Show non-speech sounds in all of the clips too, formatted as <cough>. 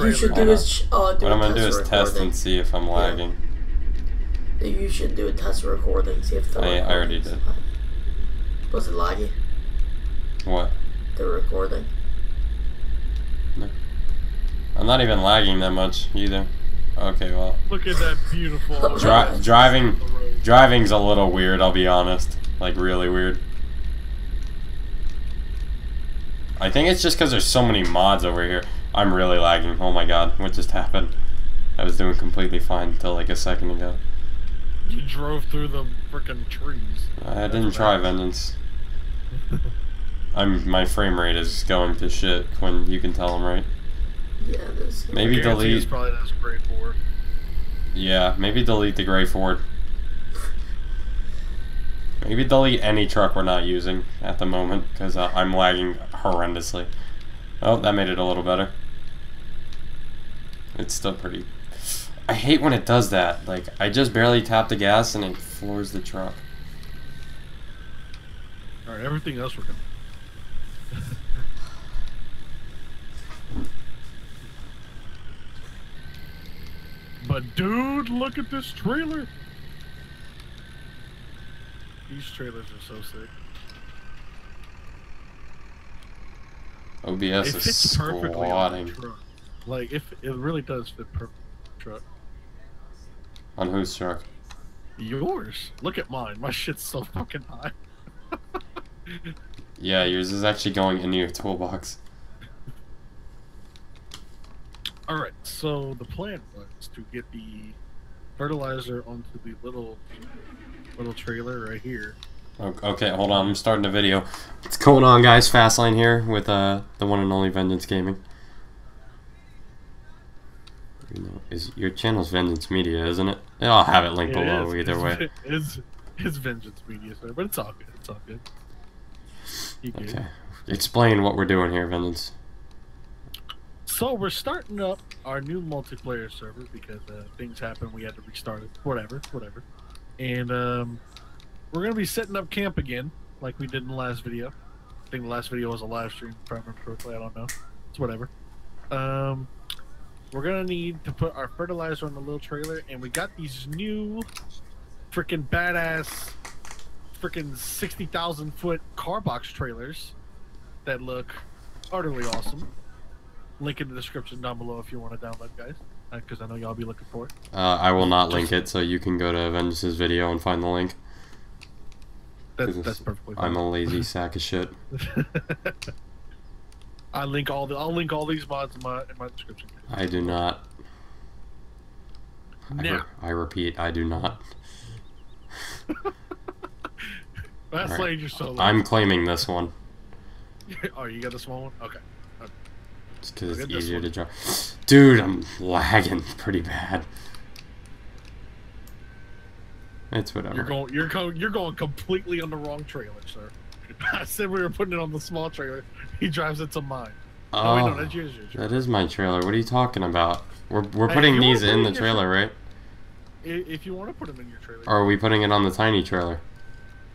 fucking What trailer. you should Hold do on. is uh, do What a I'm gonna do test is test and see if I'm lagging. You should do a test recording. See if the I- I already recording's- Was it laggy? What? The recording. No. I'm not even lagging that much either. Okay, well, Look at that beautiful. <laughs> Dri- driving, driving's a little weird. I'll be honest, like really weird. I think it's just because there's so many mods over here. I'm really lagging. Oh my god, what just happened? I was doing completely fine until like a second ago. You drove through the freaking trees. I didn't try vengeance. <laughs> I'm my frame rate is going to shit when you can tell I'm right. Yeah, this. Maybe I guarantee It's delete. probably that's great for. Yeah, maybe delete the gray Ford. Maybe delete any truck we're not using at the moment because uh, I'm lagging horrendously. Oh, that made it a little better. It's still pretty. I hate when it does that. Like I just barely tap the gas and it floors the truck. All right, everything else we're gonna. <laughs> but dude, look at this trailer. These trailers are so sick. OBS it is fits perfectly on the squatting. Like if it really does fit perfect truck. On whose truck? Yours. Look at mine. My shit's so fucking high. <laughs> Yeah, yours is actually going into your toolbox. All right. So the plan was to get the fertilizer onto the little little trailer right here. Okay, hold on. I'm starting the video. What's going on, guys? Fastlane here with uh, the one and only Vengeance Gaming. You know, is your channel's Vengeance Media, isn't it? I'll have it linked It below is. either It's- way. It's it's vengeance media, sir, but it's all good. It's all good. You good. Okay. Explain what we're doing here, Vengeance. So we're starting up our new multiplayer server because uh, things happened. We had to restart it. Whatever, whatever. And um, we're gonna be setting up camp again, like we did in the last video. I think the last video was a live stream, if I remember correctly. I don't know. It's whatever. Um, we're gonna need to put our fertilizer on the little trailer, and we got these new freaking badass, freaking sixty thousand foot car box trailers that look utterly awesome. Link in the description down below if you want to download, guys, because I know y'all be looking for it. Uh, I will not link it, so you can go to Vengeance's video and find the link. That's, that's perfectly I'm a lazy <laughs> sack of shit. I link all the I'll link all these mods in my in my description. I do not. I, re- I repeat, I do not. <laughs> that's Alright. like your solo. I'm claiming this one. <laughs> oh, you got the small one? Okay. Just because it's easier to draw. Dude, I'm lagging <laughs> pretty bad. It's whatever. You're going you're going you're going completely on the wrong trailer, sir. I said we were putting it on the small trailer. He drives it to mine. Oh, wait, no, that's yours. that is my trailer. What are you talking about? We're, we're putting you these in the trailer, right? If you want to put them in your trailer, Or are we putting it on the tiny trailer?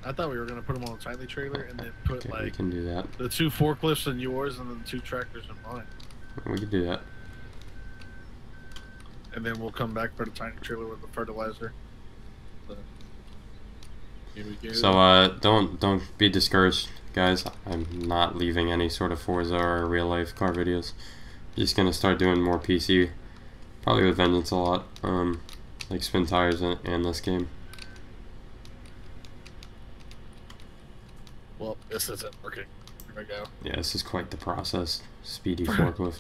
I thought we were gonna put them on the tiny trailer and then put Okay, we like can do that. the two forklifts in yours and then the two tractors in mine, We can do that. and then we'll come back for the tiny trailer with the fertilizer. So, we. So uh, don't don't be discouraged, guys. I'm not leaving any sort of Forza or real life car videos. I'm Just gonna start doing more PC, probably with Vengeance a lot. Um, like spin tires and, and this game. well, this isn't working. Here we go. Yeah, this is quite the process. Speedy <laughs> forklift.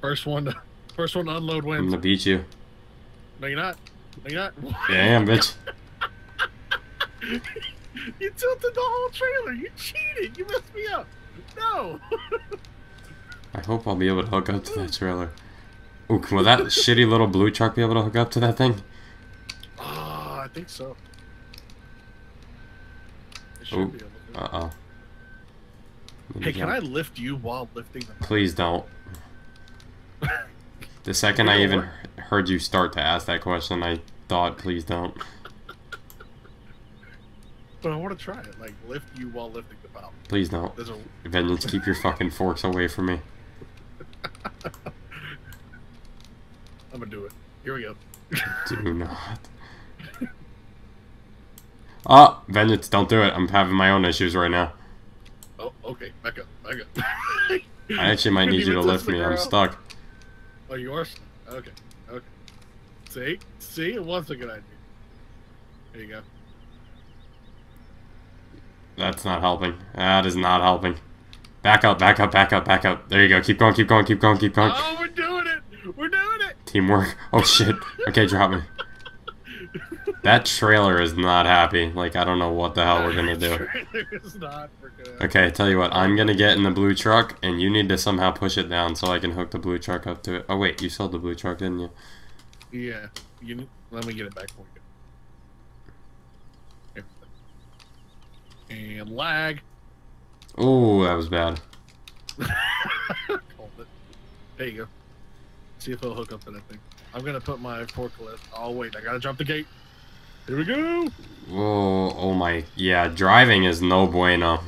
First one, to, first one to unload wins. I'm gonna beat you. No, you're not. No, you're not. Yeah, I am, bitch. <laughs> you tilted the whole trailer. You cheated. You messed me up. No. I hope I'll be able to hook up to that trailer. Ooh, will that shitty little blue truck be able to hook up to that thing? Ah, I think so. Ooh, be able to. Uh oh. Hey, can I lift you while lifting the Please don't. <laughs> The second I even heard you start to ask that question, I thought, please don't. But I want to try it. Like, lift you while lifting the valve. Please don't. There's a. Vengeance, keep your fucking forks away from me. <laughs> I'm gonna do it. Here we go. <laughs> Do not. Oh, Vengeance, don't do it. I'm having my own issues right now. Oh, okay. Back up. Back up. <laughs> I actually might need you to lift me. I'm stuck. Oh, you are? stuck. Okay. Okay. See? See? It was a good idea. There you go. That's not helping. That is not helping. Back up, back up, back up, back up. There you go. Keep going, keep going, keep going, keep going. Oh, we're doing it! We're doing it! Teamwork. Oh shit. Okay, drop me. That trailer is not happy. Like, I don't know what the hell we're gonna do. <laughs> it's not freaking. Okay, tell you what, I'm gonna get in the blue truck, and you need to somehow push it down so I can hook the blue truck up to it. Oh wait, you sold the blue truck, didn't you? Yeah. You, let me get it back for you. Here. And lag. Oh, that was bad. There you go. See if it'll hook up to that thing. I'm gonna put my forklift. Oh wait, I gotta jump the gate. Here we go. Oh, oh my, yeah, driving is no bueno.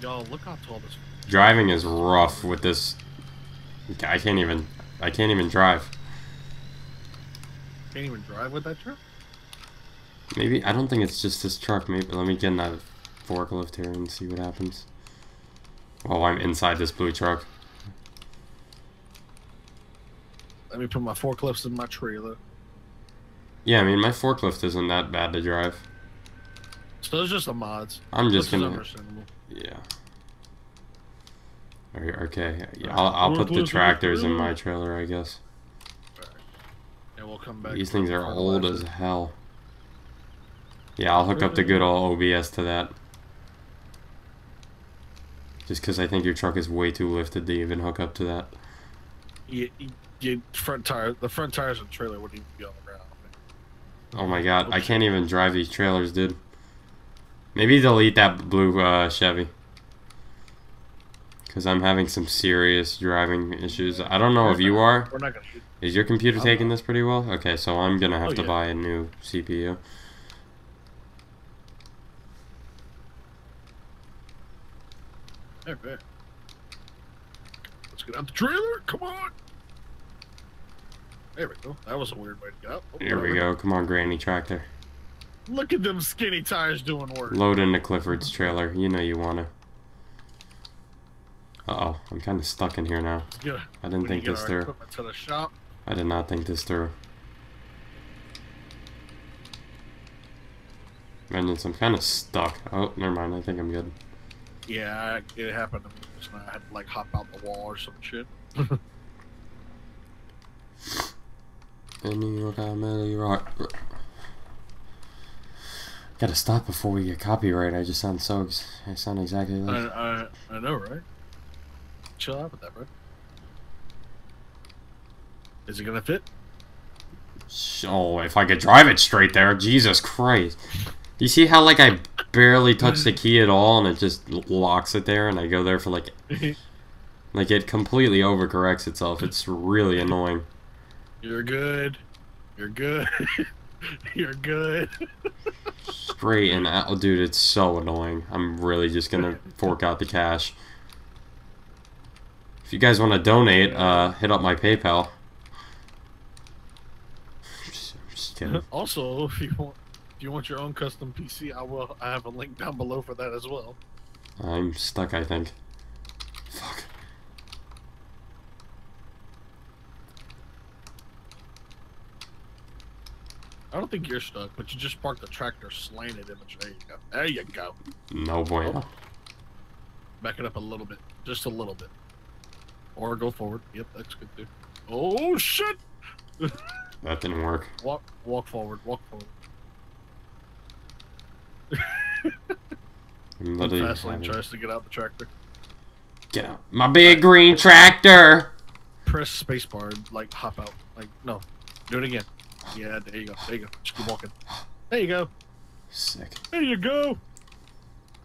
Y'all, look how tall this. Driving is rough with this. I can't even, I can't even drive. Can't even drive with that truck. Maybe I don't think it's just this truck. Maybe let me get in that forklift here and see what happens. Oh, I'm inside this blue truck. Let me put my forklifts in my trailer. Yeah, I mean my forklift isn't that bad to drive. So those just the mods. I'm just gonna, yeah. Alright, Okay, yeah, I'll, I'll put the tractors in my trailer, I guess. And we'll come back. These things are old as hell. Yeah, I'll hook up the good old OBS to that. Just because I think your truck is way too lifted to even hook up to that. You, you, you front tire, the front tires of the trailer wouldn't even be on the ground. Oh my god, I can't even drive these trailers, dude. Maybe delete that blue uh, Chevy. Because I'm having some serious driving issues. I don't know if you are. We're not gonna use. Is your computer taking this pretty well? Okay, so I'm gonna have Oh, to yeah. buy a new CPU. There, there. Let's get out the trailer. Come on. There we go. That was a weird way to get out. Oh, Here we go. Come on, Granny Tractor. Look at them skinny tires doing work. Load into Clifford's trailer. You know you wanna. Uh oh, I'm kind of stuck in here now. Yeah. I didn't think this through. to the shop. I did not think this through. Vengeance, I'm kind of stuck. Oh, never mind. I think I'm good. Yeah, it happened to me. I had to like hop out the wall or some shit. And you look how many rock. Gotta stop before we get copyright. I just sound so. Ex- I sound exactly like. I, I know, right? Chill out with that, bro. Is it gonna fit? Oh, if I could drive it straight there, Jesus Christ! You see how like I <laughs> barely touch the key at all, and it just locks it there, and I go there for like, <laughs> like it completely overcorrects itself. It's really annoying. You're good. You're good. <laughs> You're good. Straight and out, oh, dude, it's so annoying. I'm really just gonna fork out the cash. If you guys want to donate, uh, hit up my PayPal. Just, I'm just kidding. also, if you want, if you want your own custom PC, I will. I have a link down below for that as well. I'm stuck, I think. Fuck. I don't think you're stuck, but you just parked the tractor slanted in the. There you go. There you go. No bueno. Oh. Back it up a little bit, just a little bit, or go forward. Yep, that's good too. Oh shit! <laughs> That didn't work. Walk, walk forward. Walk forward. I'm literally Fastlane tries to get out the tractor. Get out. My big green tractor! Press spacebar like hop out. Like no, do it again. Yeah, there you go. There you go. Just keep walking. There you go. Sick. There you go.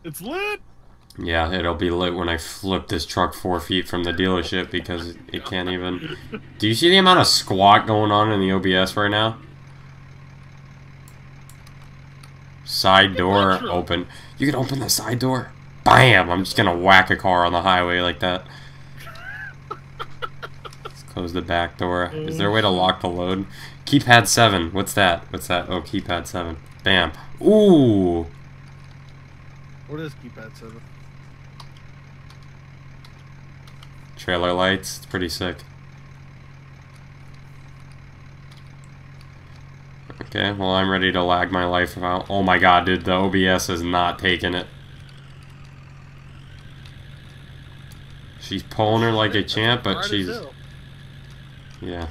It's lit. Yeah, it'll be lit when I flip this truck four feet from the dealership because it can't even. Do you see the amount of squat going on in the OBS right now? Side door open. You can open the side door. Bam! I'm just gonna whack a car on the highway like that. Let's Close the back door. Is there a way to lock the load? Keypad 7. What's that? What's that? Oh, keypad 7. Bam. Ooh. What is keypad seven? Trailer lights. It's pretty sick. Okay, well, I'm ready to lag my life out. Oh my god, dude, the OBS is not taking it. She's pulling her like a champ, but she's... Yeah.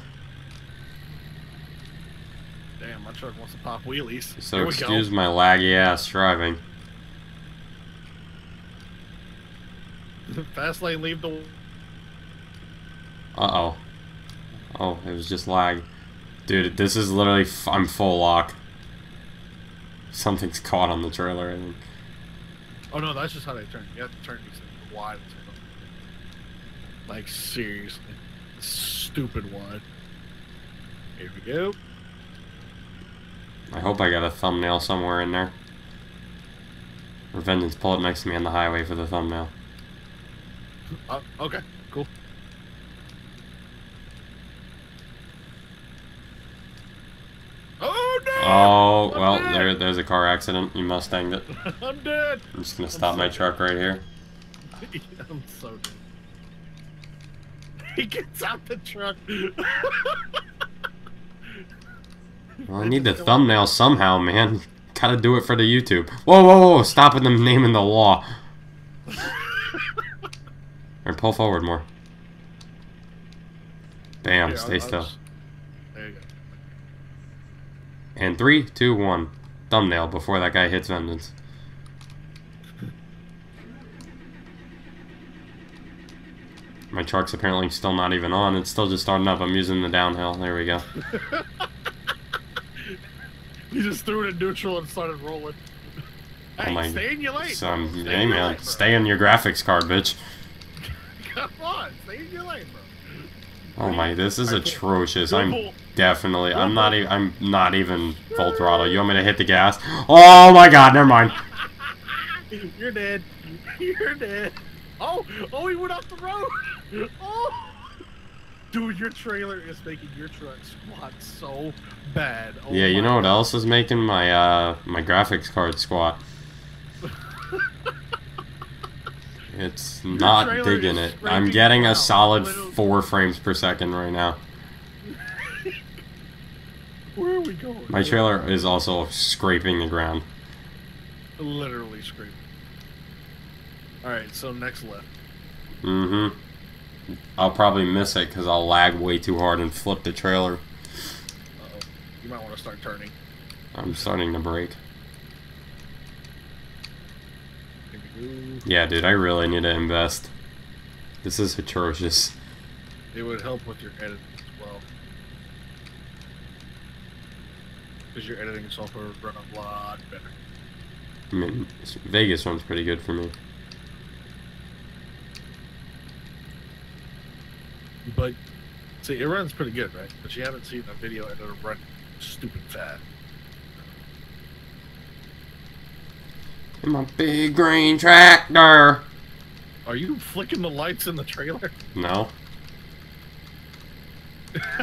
Damn, my truck wants to pop wheelies. So excuse go. my laggy ass driving. <laughs> Fast lane, leave the. Uh-oh. Oh, it was just lag. Dude, this is literally... F I'm full lock. Something's caught on the trailer, I think. Oh no, that's just how they turn. You have to turn these things wide. Like seriously, stupid wide. Here we go. I hope I got a thumbnail somewhere in there. Revengeance, pull up next to me on the highway for the thumbnail. Uh, okay, cool. Oh well, there, there's a car accident. You Mustanged it. <laughs> I'm dead. I'm just gonna stop my truck right here. <laughs> I'm so dead. <laughs> He gets out the truck. Well, I need the thumbnail somehow, man. Gotta do it for the YouTube. Whoa, whoa, whoa! Stop with the name in the law. or pull forward more. Here, I'll- stay I'll still. just- you go. And three, two, one. Thumbnail before that guy hits Vengeance. My truck's apparently still not even on. It's still just starting up. I'm using the downhill. There we go. <laughs> you just threw it in neutral and started rolling. Oh hey, my- stay in your lane. So. Stay hey in your man, lane, stay in your graphics card, bitch. <laughs> Come on, stay in your lane, bro. Oh my, this is atrocious. I'm definitely, I'm not even, I'm not even full throttle. You want me to hit the gas? Oh my god, never mind. <laughs> You're dead. You're dead. Oh, oh, he went off the road. <laughs> Oh, dude, your trailer is making your truck squat so bad. Oh Yeah, you know what else is making my, uh, my graphics card squat? <laughs> It's not digging it. I'm getting a solid literally. four frames per second right now. <laughs> Where are we going? My trailer is also scraping the ground. literally screaming. All right, so next left. Mm-hmm. I'll probably miss it because I'll lag way too hard and flip the trailer. Uh-oh. You might want to start turning. I'm starting to break. Here we go. Yeah, dude, I really need to invest. This is atrocious. It would help with your editing as well. Because your editing software would run a lot better. I mean, Vegas runs pretty good for me. But, see, it runs pretty good, right? But you haven't seen a video editor run stupid fast. In my big green tractor. Are you flicking the lights in the trailer? No.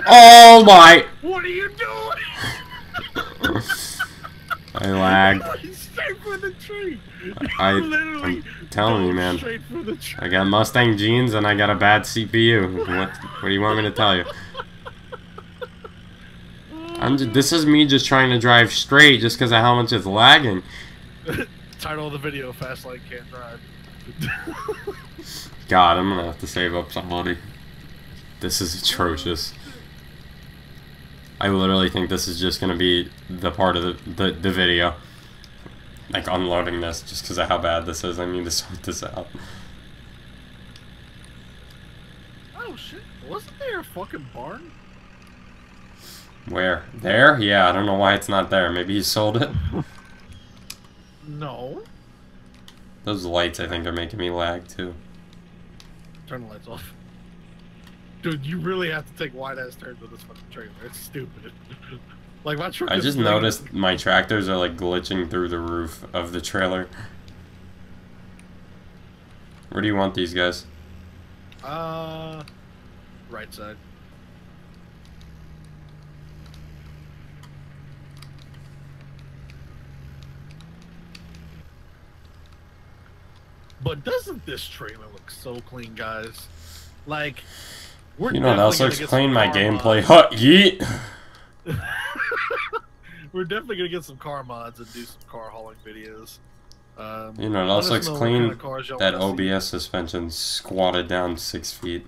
Oh my! What are you doing? I lagged. <laughs> Straight for the tree. I, I'm telling you, man. Straight for the tree. I got Mustang genes and I got a bad CPU. What, what do you want me to tell you? I'm just, this is me just trying to drive straight just because of how much it's lagging. <laughs> Title of the video: Fast Lane Can't Drive. God, I'm gonna have to save up some money. This is atrocious. I literally think this is just gonna be the part of the, the, the video. Like unloading this just because of how bad this is. I need to <laughs> sort this out. oh shit! Wasn't there a fucking barn? Where? There? Yeah, I don't know why it's not there. Maybe he sold it. <laughs> No. Those lights, I think, are making me lag too. Turn the lights off. Dude, you really have to take wide ass turns with this fucking trailer. It's stupid. <laughs> like my truck. I just noticed my tractors are like glitching through the roof of the trailer. Where do you want these guys? Uh, right side. But doesn't this trailer look so clean, guys? Like, we're You know what else looks clean? My gameplay. Hut yeet. <laughs> We're definitely gonna get some car mods and do some car hauling videos. Um, You know what let else looks clean? kind of That wanna see. OBS suspension squatted down six feet.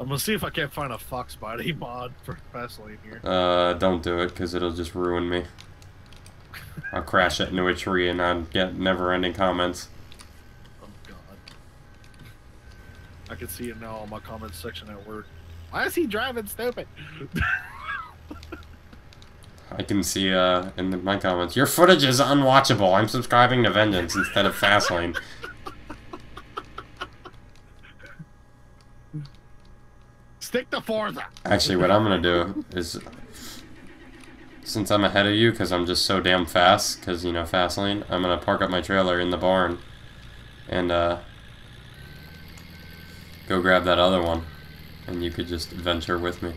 I'm gonna see if I can't find a Fox Body <laughs> mod for Fastlane here. Uh, don't do it, because it'll just ruin me. I'll crash it into a tree and I'll get never-ending comments. Oh God. I can see it now on my comments section at work. Why is he driving stupid? I can see uh in the, my comments, your footage is unwatchable. I'm subscribing to Vengeance instead of Fastlane. Stick to Forza. Actually, what I'm gonna do is, since I'm ahead of you, because I'm just so damn fast, because you know Fastlane, I'm gonna park up my trailer in the barn, and uh, go grab that other one, and you could just venture with me.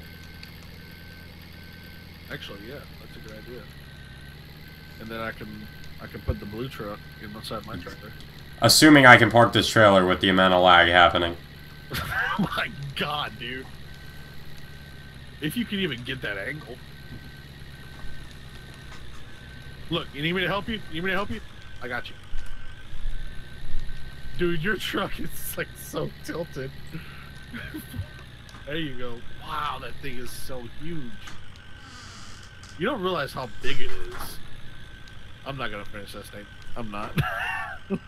Actually, yeah, that's a good idea. And then I can I can put the blue truck inside my trailer. Assuming I can park this trailer with the amount of lag happening. oh <laughs> my god, dude. If you can even get that angle. Look, you need me to help you? You need me to help you? I got you. Dude, your truck is like so tilted. <laughs> there you go. Wow, that thing is so huge. You don't realize how big it is. I'm not gonna finish this thing. I'm not. <laughs>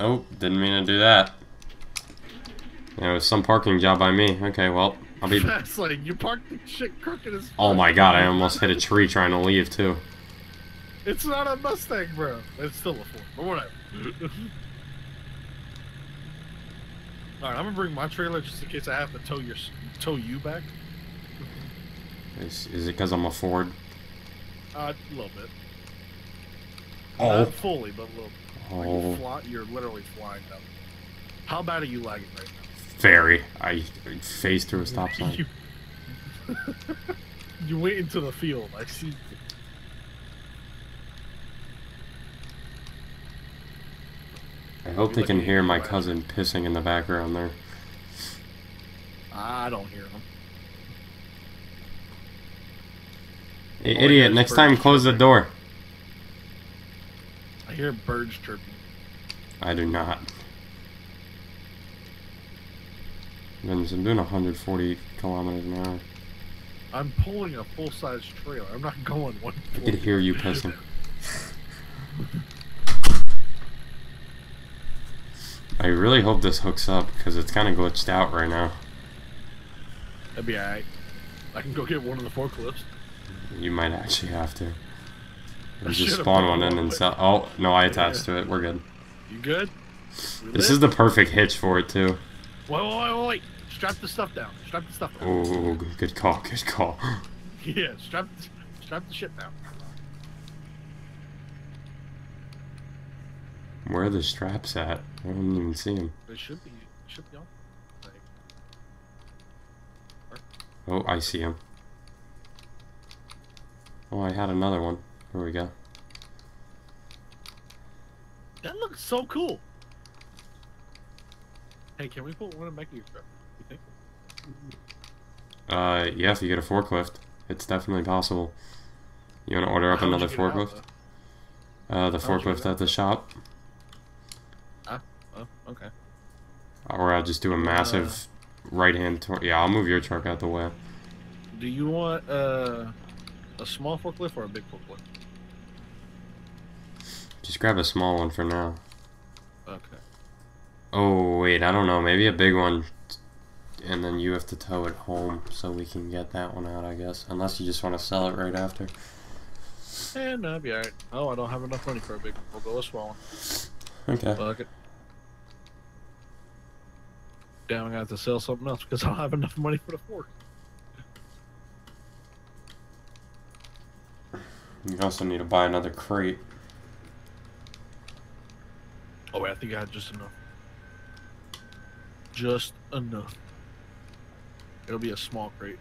Oh, didn't mean to do that. Yeah, It was some parking job by me. Okay, well, I'll be. That's like you parked the shit crooked as Oh my god, I almost hit a tree trying to leave too. It's not a Mustang, bro. It's still a Ford, but whatever. <laughs> All right, I'm gonna bring my trailer just in case I have to tow your tow you back. Is, is it because I'm a Ford? Uh, a little bit. Oh. Not fully, but a little. Are you Oh, fly, you're literally flying up. How bad are you lagging right very. I phased through a stop sign. you, <laughs> you went into the field. I see. I hope they can hear my cousin pissing in the background there. I don't hear them. Hey, idiot, next time birds close the door. I hear birds chirping. I do not. Goodness, I'm doing 140 kilometers an hour. I'm pulling a full size trailer. I'm not going one. I could hear you pissing. <laughs> I really hope this hooks up because it's kind of glitched out right now. That'd be alright. I can go get one of the forklifts. You might actually have to. Or just spawn one in and sell. Oh no, I attached to it. We're good. You good? We This lit? is the perfect hitch for it too. Wait, wait, wait, wait. Strap the stuff down. Strap the stuff down. Oh, good call, good call. <laughs> Yeah, strap, strap the shit down. Where are the straps at? I don't even see them. They should be, should be on. Like, Oh, I see them. Oh, I had another one. Here we go. that looks so cool. Hey, can we put one in of your truck? You think? Uh, yeah, if you get a forklift, it's definitely possible. You want to order up How another it out, forklift? Uh, the How forklift at the shop, though? Oh, okay. or I'll just do a massive right-hand. Tor- yeah, I'll move your truck out the way. Do you want uh, a small forklift or a big forklift? Just grab a small one for now. Okay. Oh wait, I don't know. Maybe a big one, and then you have to tow it home so we can get that one out. I guess, unless you just want to sell it right after. Eh, and that'd be alright. Oh, I don't have enough money for a big one. We'll go a small one. Okay. Fuck it. Damn, I'm gonna have to sell something else because I don't have enough money for the fork. You also need to buy another crate. Oh wait, I think I had just enough. Just enough. It'll be a small crate.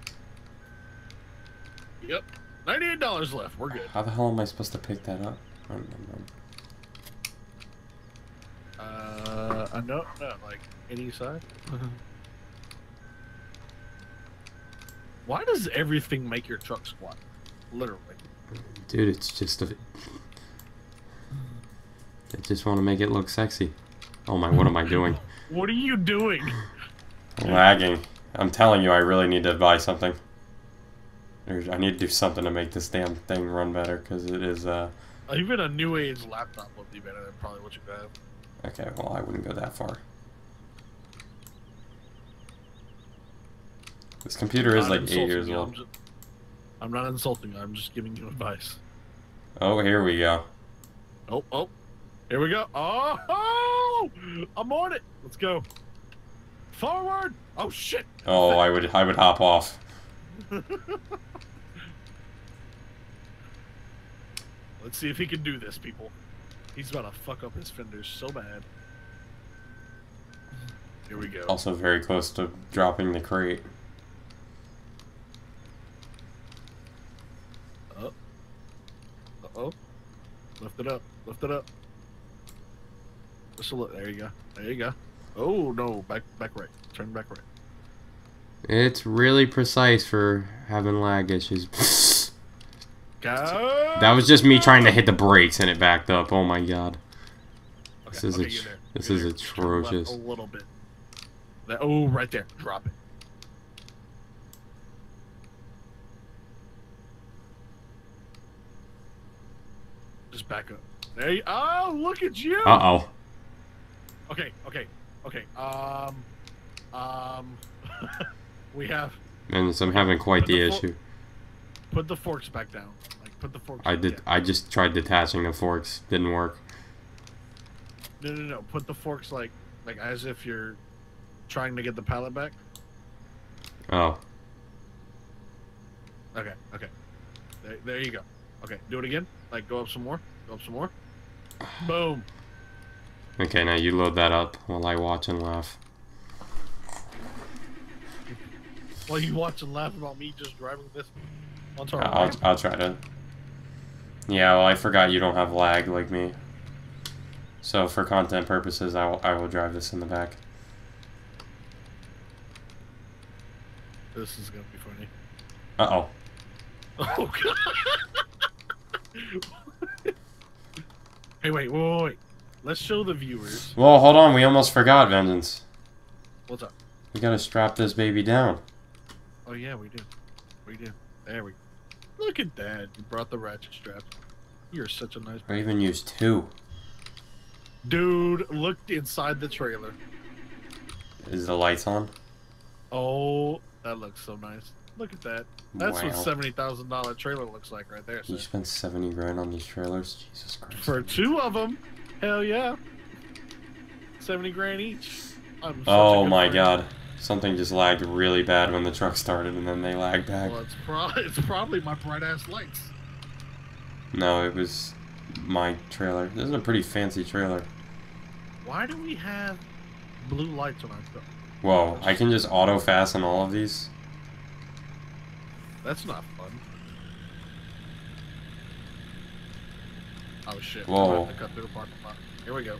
Yep. Ninety-eight dollars left. We're good. How the hell am I supposed to pick that up? Um, um. Uh, I know, no, like any side. Why does everything make your truck squat? Literally. Dude, it's just a. I just want to make it look sexy. Oh my, what am I doing? <laughs> What are you doing? Lagging. I'm telling you, I really need to buy something. There's, I need to do something to make this damn thing run better, because it is, uh... Even a new age laptop would be better than probably what you have. Okay, well, I wouldn't go that far. This computer is I'm like 8 years you, old. I'm, just, I'm not insulting you. I'm just giving you advice. Oh, here we go. Oh, oh. Here we go. Oh, oh, I'm on it. Let's go. Forward. Oh shit. Oh, I would, I would hop off. <laughs> Let's see if he can do this, people. He's about to fuck up his fenders so bad. Here we go. Also very close to dropping the crate. Uh oh. Lift it up. Lift it up. Just a little. There you go. There you go. Oh no! Back, back right. Turn back right. It's really precise for having lag issues. Go. <laughs> that was just me trying to hit the brakes and it backed up. Oh my god. Okay, This is okay, there. this You're is there. Atrocious. A little bit. That, oh, right there. Drop it. Just back up. There you. Oh, look at you. Uh oh. Okay, okay, okay. Um, um, <laughs> we have And I'm having quite the the issue. put the forks back down. Like put the forks. I back did. down. I just tried detaching the forks. Didn't work. No, no, no. Put the forks like like as if you're trying to get the pallet back. Oh. Okay, okay. There, there you go. Okay, do it again. Like go up some more. Go up some more. Boom. Okay, now you load that up while I watch and laugh. While you watch and laugh about me just driving this I'll. I'll try to. Yeah, well, I forgot you don't have lag like me. So for content purposes, I will, I will drive this in the back. This is gonna be funny. Uh oh. <laughs> Oh god. <laughs> hey, wait, wait, wait, wait. Let's show the viewers. Well, hold on. We almost forgot Vengeance. What's up? You gotta strap this baby down. Oh yeah, we do. We do. There we. Go. Look at that. You brought the ratchet straps. You're such a nice Or even used two. dude. Look inside the trailer. Is the lights on? Oh, that looks so nice. Look at that. That's what seventy thousand dollar trailer looks like right there. You spent 70 grand on these trailers? Jesus Christ. For two of them, hell yeah. Seventy grand each. I'm such a oh my friend. god. Something just lagged really bad when the truck started and then they lagged back. Well, it's, pro- <laughs> it's probably my bright ass lights. No, it was my trailer. This is a pretty fancy trailer. Why do we have blue lights on our truck? Whoa, I can just auto fasten all of these? That's not fun. Oh shit. Whoa. I'm gonna have to cut through the parking lot. Here we go.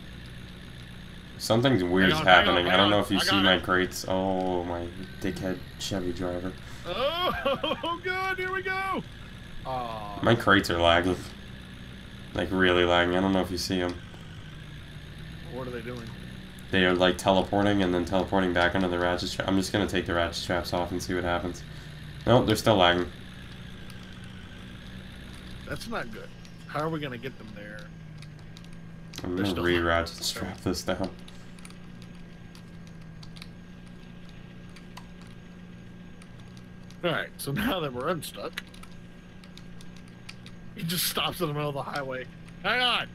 Something's weird is hang on, happening. I don't know if you see got my it. crates. Oh, my dickhead Chevy driver. Oh, <laughs> oh good. Here we go. Oh, My crates are lagging. Like, really lagging. I don't know if you see them. what are they doing? They are, like, teleporting and then teleporting back onto the ratchet strap. I'm just gonna take the ratchet straps off and see what happens. Nope, they're still lagging. That's not good. How are we gonna get them there? I'm They're gonna re-ratchet lagging. strap this down. All right. So now that we're unstuck, he just stops in the middle of the highway. Hang on.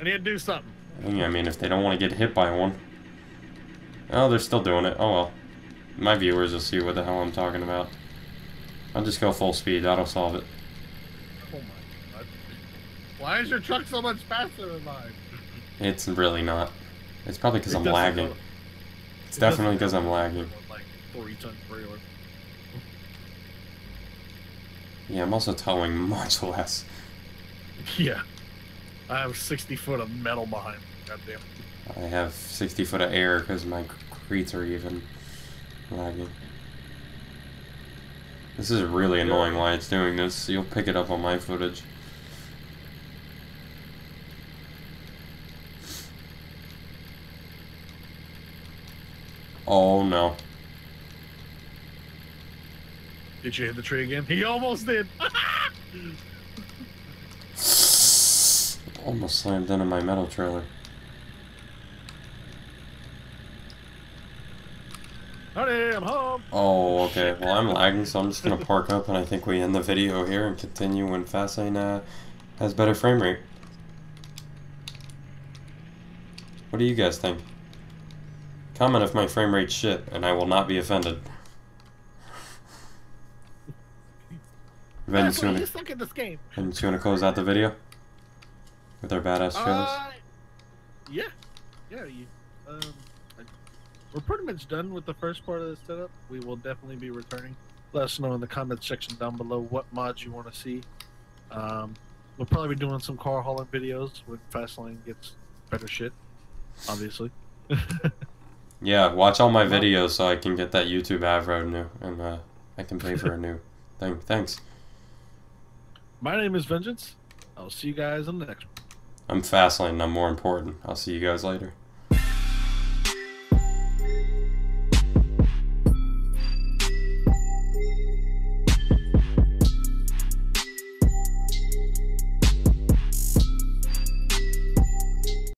I need to do something. I mean, if they don't want to get hit by one. Oh, they're still doing it. Oh well. My viewers will see what the hell I'm talking about. I'll just go full speed. That'll solve it. Why is your truck so much faster than mine? It's really not. It's probably because It I'm lagging. go- It's it definitely because I'm lagging. Like three ton. Yeah, I'm also towing much <laughs> less. Yeah. I have 60 foot of metal behind me. Goddamn. I have 60 foot of air because my crates are even lagging. This is really annoying why it's doing this. You'll pick it up on my footage. Oh no. Did you hit the tree again? He almost did. <laughs> Almost slammed into my metal trailer. Honey, I'm home. Oh, okay. Well, I'm lagging, so I'm just gonna park up, and I think we end the video here and continue when Fastlane uh, has better frame rate. What do you guys think? Comment if my frame rate's shit, and I will not be offended. Vengeance, That's you why wanna, you suck at this game. You wanna close out the video? With our badass trailers? Uh, yeah, yeah. You, um, we're pretty much done with the first part of the setup. We will definitely be returning. Let us know in the comments section down below what mods you want to see. Um, we'll probably be doing some car hauling videos when Fastlane gets better shit. Obviously. <laughs> Yeah, watch all my videos so I can get that YouTube ad revenue, and uh, I can pay for a new thing. Thanks. My name is Vengeance. I'll see you guys in the next one. I'm Fastlane, I'm more important. I'll see you guys later.